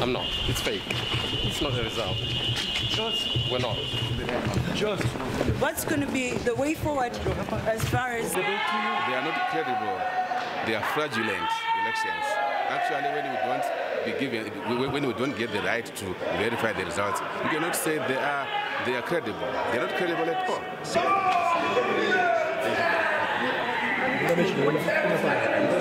I'm not. It's fake. It's not the result. Just We're not. Just. What's going to be the way forward as far as They are not credible. They are fraudulent elections. Actually, when we don't be given, when we don't get the right to verify the results, we cannot say they are they are credible. They are not credible at all. Realmente, não é